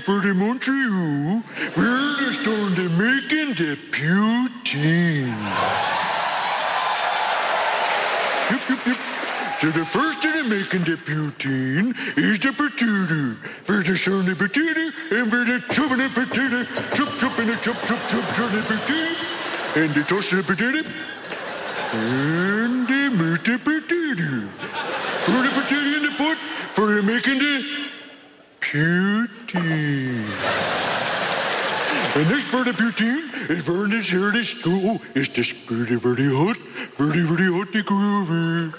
for the Montreal, we're the stone the making the poutine. Yep, yep, yep. So the first in the making the poutine is the potato. For the the potato, and for the chopping the potato, chop, chop, and the chop, chop, chop, chop the potato, and the toss the potato, and the meat the potato. Put the potato in the pot for the making the poutine. And for the poutine is this here this oh, it's this pretty very hot, very very hot the groovy.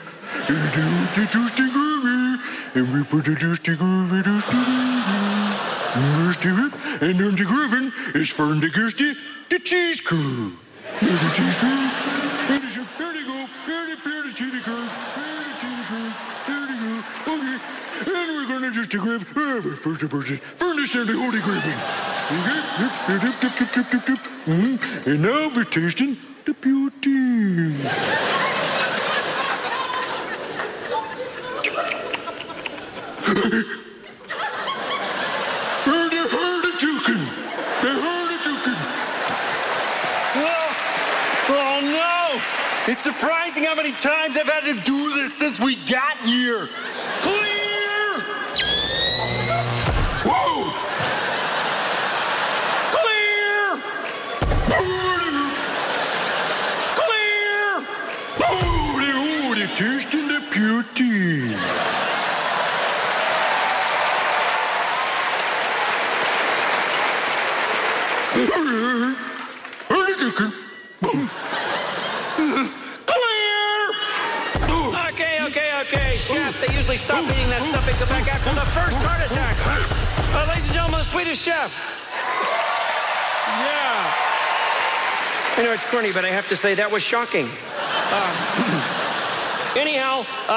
And the the juicy groovy. And we put the juicy groovy, juicy groovy. Juicy whip. And then the grooving is for the gusty, the cheese curd. And the cheese curd. And the there you go. There the there the cheese curd. There the cheese curd. There you go. Okay. And we're gonna just grab uh, first person. Furnace and the holy. Mhm. And now we're tasting the beauty. Heard heard it, Jukin. They heard it, Jukin. Oh, oh no! It's surprising how many times I've had to do this since we got here. Holy, taste tasting the beauty. Heard it, Jukin. Clear! Okay, okay, okay. Chef, they usually stop eating that stuff and come back after the first heart attack. Uh, ladies and gentlemen, the Swedish chef. Yeah. I know it's corny, but I have to say that was shocking. Uh, anyhow, uh,